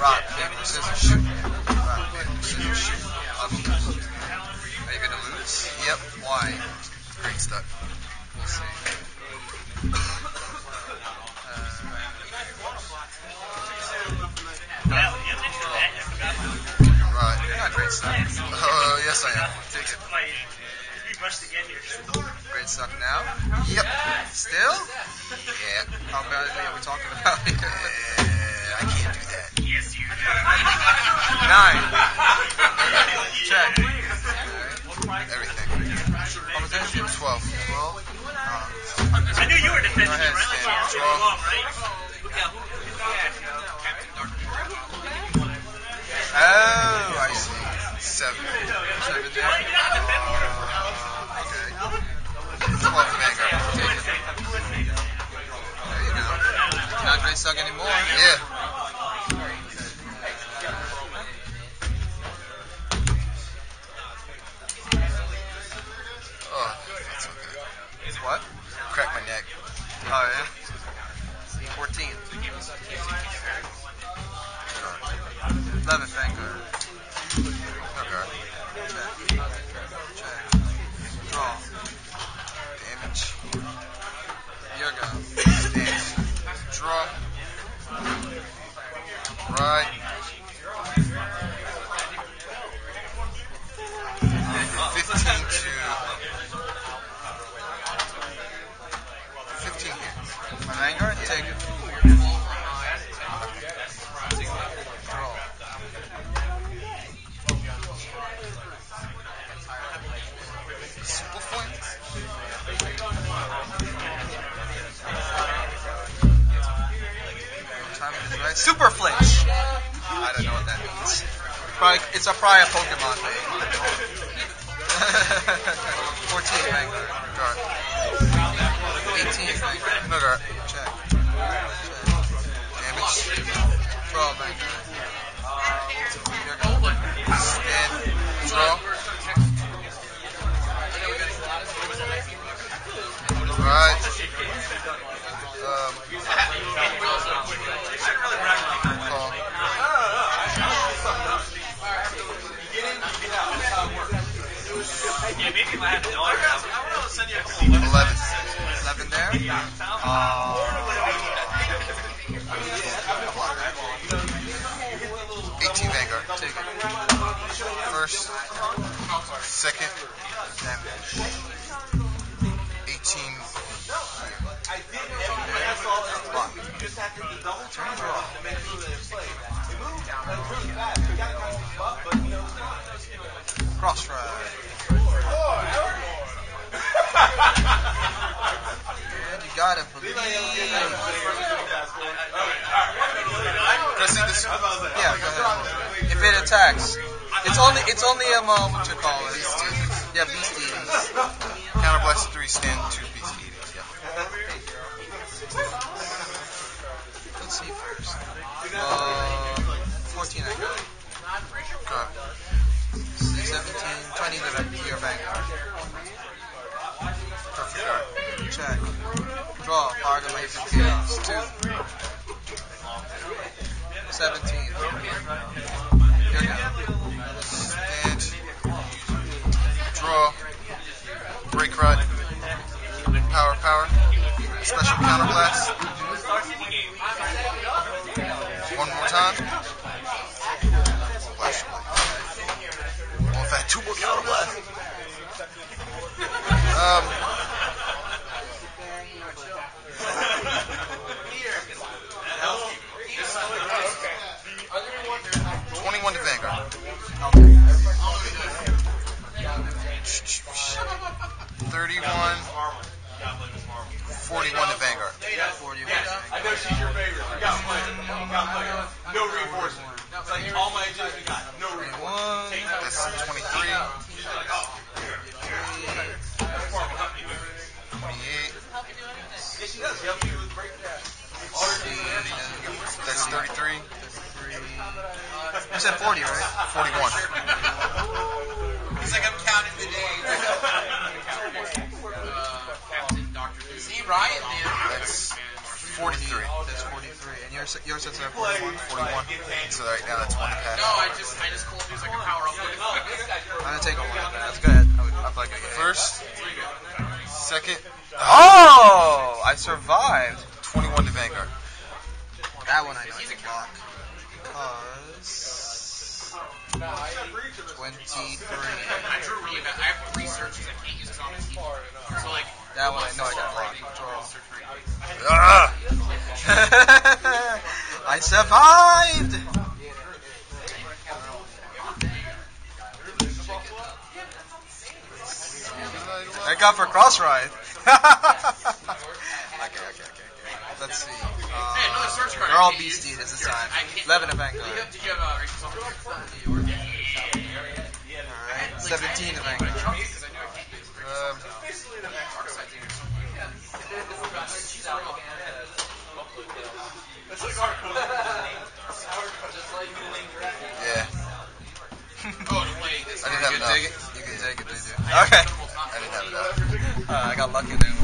rock, paper, scissors, shoot. Rock, paper, scissors, shoot. Are you gonna lose? Yep. Why? Great stuff. We'll see. Uh, right, you're not great stuff. Oh, yes I am. Take it. Great stuff now. Yep. Still? Yeah. How bad are we talking about? yeah, I can't do that. Nine. Check. Everything. Was that? 12. Twelve. I knew you were defending Go ahead, right? Like, stand. you're long, right? Oh, I see. Seven. Seven there. Okay. 12 Vanguard. There you go. Not great suck anymore. Yeah. Right? Super Flinch. I don't know what that means. Probably, it's a prior Pokemon name. 14 Vanguard. Guard. 18 Vanguard. No. Check. 12 Vanguard. Your. Stand. Draw. Right. Um. You a Eleven. 11 there. Uh, 18 Vanguard. First. Second. Damage. 18. Block. Turn draw. Cross. And you gotta believe. See this? Yeah, go ahead. If it attacks, it's only it's only um uh, what you call it? Yeah, Beast Deities. Counter three, stand two, Beast Deity. Yep. Let's see first. Uh, 14 I got. Guard. 17, 20 to the your Vanguard. Perfect guard. Check. Draw. Power to laser chaos. Two. 17. Stand. Draw. Break Ride. Power, power. Special counter blast. One more time. Flash if I two more counter 31. 41 to Vanguard. 41 I know she's your favorite. We got players. We got. No reinforcement. It's like all my agents we got. No reinforcement. That's 23. 28. Yeah, she does. You with. That's 33. You said 40, right? 41. He's like, I'm counting the days. uh, See, Ryan, man. That's 43. That's 43. And yours, yours says 41. 41. So right now that's one pad. No, I just, I just called these like a power up. I'm gonna take a one. That's good. I would, I'd like first, second. Oh, I survived. 21 to Vanguard. That one I know. He's a block. Because. 23. I drew really bad. I have three searches I can't use. So like, That one I know I got block. Ah! I survived. I got for cross ride. okay, okay, okay. Let's see. Uh, Hey, another search card. they're all I can't beastie use. this is time. Can't- 11 of Vanguard. 17 of Vanguard. Because I can't Um, yeah, Oh. I didn't have enough. You can take it, dude. Okay. I didn't have enough. Uh, I got lucky there.